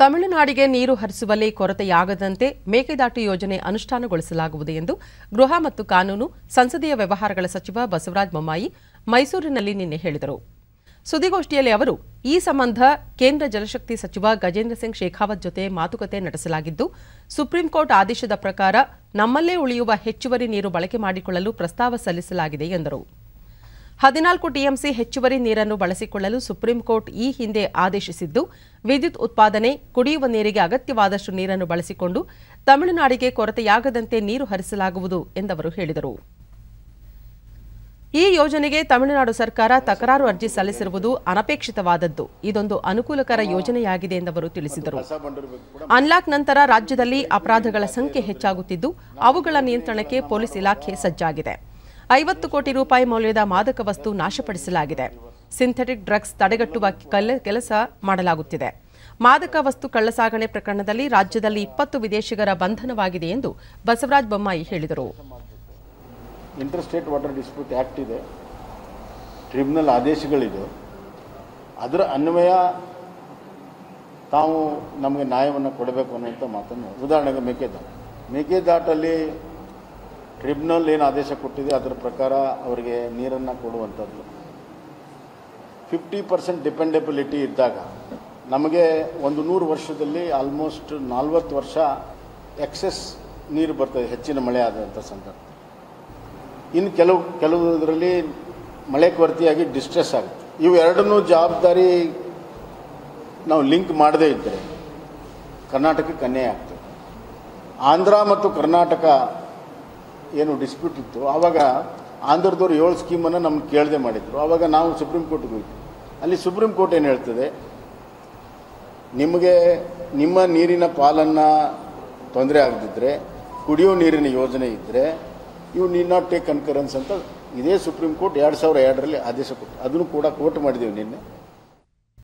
ತಮಿಳುನಾಡಿಗೆ ನೀರು ಹರಿಸುವಲ್ಲಿ ಕೊರತೆಯಾಗದಂತೆ ಮೇಕೆದಾಟು ಯೋಜನೆ ಅನುಷ್ಠಾನಗೊಳಿಸಲಾಗುವುದು ಎಂದು ಗೃಹ ಮತ್ತು ಕಾನೂನು, ಸಂಸದೀಯ ವ್ಯವಹಾರಗಳ ಸಚಿವ ಬಸವರಾಜ ಬೊಮ್ಮಾಯಿ ಮೈಸೂರಿನಲ್ಲಿ ನಿನ್ನೆ ಹೇಳಿದರು. ಸುದ್ದಿಗೋಷ್ಠಿಯಲ್ಲಿ ಅವರು, ಈ ಸಂಬಂಧ ಕೇಂದ್ರ ಜಲಶಕ್ತಿ ಸಚಿವ ಗಜೇಂದ್ರ ಸಿಂಗ್ ಶೇಖಾವತ್ ಜೊತೆ ಮಾತುಕತೆ ನಡೆಸಲಾಗಿದ್ದು, ಸುಪ್ರೀಂ ಕೋರ್ಟ್ ಆದೇಶದ ಪ್ರಕಾರ ನಮ್ಮಲ್ಲೇ ಉಳಿಯುವ ಹೆಚ್ಚುವರಿ ನೀರು ಬಳಕೆ ಮಾಡಿಕೊಳ್ಳಲು ಪ್ರಸ್ತಾವ ಸಲ್ಲಿಸಲಾಗಿದೆ ಎಂದರು. ಹದಿನಾಲ್ಕು ಟಿಎಂಸಿ ಹೆಚ್ಚುವರಿ ನೀರನ್ನು ಬಳಸಿಕೊಳ್ಳಲು ಸುಪ್ರೀಂ ಕೋರ್ಟ್ ಈ ಹಿಂದೆ ಆದೇಶಿಸಿದ್ದು, ವಿದ್ಯುತ್ ಉತ್ಪಾದನೆ, ಕುಡಿಯುವ ನೀರಿಗೆ ಅಗತ್ಯವಾದಷ್ಟು ನೀರನ್ನು ಬಳಸಿಕೊಂಡು ತಮಿಳುನಾಡಿಗೆ ಕೊರತೆಯಾಗದಂತೆ ನೀರು ಹರಿಸಲಾಗುವುದು ಎಂದವರು ಹೇಳಿದರು. ಈ ಯೋಜನೆಗೆ ತಮಿಳುನಾಡು ಸರ್ಕಾರ ತಕರಾರು ಅರ್ಜಿ ಸಲ್ಲಿಸಿರುವುದು ಅನಪೇಕ್ಷಿತವಾದದ್ದು. ಇದೊಂದು ಅನುಕೂಲಕರ ಯೋಜನೆಯಾಗಿದೆ ಎಂದವರು ತಿಳಿಸಿದರು. ಅನ್ಲಾಕ್ ನಂತರ ರಾಜ್ಯದಲ್ಲಿ ಅಪರಾಧಗಳ ಸಂಖ್ಯೆ ಹೆಚ್ಚಾಗುತ್ತಿದ್ದು, ಅವುಗಳ ನಿಯಂತ್ರಣಕ್ಕೆ ಪೊಲೀಸ್ ಇಲಾಖೆ ಸಜ್ಜಾಗಿದೆ. ಐವತ್ತು ಕೋಟಿ ರೂಪಾಯಿ ಮೌಲ್ಯದ ಮಾದಕ ವಸ್ತು ನಾಶಪಡಿಸಲಾಗಿದೆ. ಸಿಂಥೆಟಿಕ್ ಡ್ರಗ್ಸ್ ತಡೆಗಟ್ಟುವ ಕಲೆ- ಕೆಲಸ ಮಾಡಲಾಗುತ್ತಿದೆ. ಮಾದಕ ವಸ್ತು ಕಳ್ಳಸಾಗಣೆ ಪ್ರಕರಣದಲ್ಲಿ ರಾಜ್ಯದಲ್ಲಿ ಇಪ್ಪತ್ತು ವಿದೇಶಿಗರ ಬಂಧನವಾಗಿದೆ ಎಂದು ಬಸವರಾಜ ಬೊಮ್ಮಾಯಿ ಹೇಳಿದರು. Inter state water dispute act ಇದೆ. ಟ್ರಿಬ್ಯುನಲ್ ಆದೇಶಗಳಿದೆ. ಅದರ ಅನ್ವಯ ತಾವು ನಮಗೆ ನ್ಯಾಯವನ್ನು ಕೊಡಬೇಕು ಅನ್ನುವಂಥ ಮಾತನ್ನು ಉದಾಹರಣೆಗೆ ಮೇಕೆದಾಟು. ಮೇಕೆದಾಟಲ್ಲಿ ಟ್ರಿಬ್ಯುನಲ್ ಏನು ಆದೇಶ ಕೊಟ್ಟಿದೆ, ಅದರ ಪ್ರಕಾರ ಅವರಿಗೆ ನೀರನ್ನು ಕೊಡುವಂಥದ್ದು. ಫಿಫ್ಟಿ ಪರ್ಸೆಂಟ್ ಡಿಪೆಂಡೆಬಿಲಿಟಿ ಇದ್ದಾಗ ನಮಗೆ ಒಂದು ನೂರು ವರ್ಷದಲ್ಲಿ ಆಲ್ಮೋಸ್ಟ್ ನಲ್ವತ್ತು ವರ್ಷ ಎಕ್ಸೆಸ್ ನೀರು ಬರ್ತದೆ, ಹೆಚ್ಚಿನ ಮಳೆ ಆದಂಥ ಸಂದರ್ಭ ಇನ್ನು ಕೆಲವು, ಕೆಲವುದರಲ್ಲಿ ಮಳೆ ಕೊರತೆಯಾಗಿ ಡಿಸ್ಟ್ರೆಸ್ ಆಗುತ್ತೆ. ಇವು ಎರಡನ್ನೂ ಜವಾಬ್ದಾರಿ ನಾವು ಲಿಂಕ್ ಮಾಡದೇ ಇದ್ದರೆ ಕರ್ನಾಟಕಕ್ಕೆ ಅನ್ಯಾಯ ಆಗ್ತದೆ. ಆಂಧ್ರ ಮತ್ತು ಕರ್ನಾಟಕ ಏನು ಡಿಸ್ಪ್ಯೂಟ್ ಇತ್ತು ಆವಾಗ ಆಂಧ್ರದವರು ಏಳು ಸ್ಕೀಮನ್ನು ನಮ್ಗೆ ಕೇಳದೆ ಮಾಡಿದ್ರು. ಆವಾಗ ನಾವು ಸುಪ್ರೀಂ ಕೋರ್ಟ್ಗೆ ಹೋಯ್ತು. ಅಲ್ಲಿ ಸುಪ್ರೀಂ ಕೋರ್ಟ್ ಏನು ಹೇಳ್ತದೆ, ನಿಮಗೆ ನಿಮ್ಮ ನೀರಿನ ಪಾಲನ್ನು ತೊಂದರೆ ಆಗದಿದ್ದರೆ ಕುಡಿಯೋ ನೀರಿನ ಯೋಜನೆ ಇದ್ದರೆ you need not take concurrence ಅಂತ ಇದೇ ಸುಪ್ರೀಂ ಕೋರ್ಟ್ ಎರಡು ಸಾವಿರ ಎರಡರಲ್ಲಿ ಆದೇಶ ಕೊಟ್ಟು ಅದನ್ನು ಕೂಡ ಕೋರ್ಟ್ ಮಾಡಿದ್ದೀವಿ ನಿನ್ನೆ.